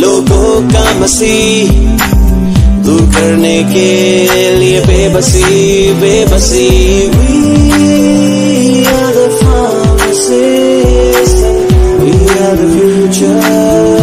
लोगों का मसी दूर करने के लिए बेबसी बेबसी We are the promises We are the future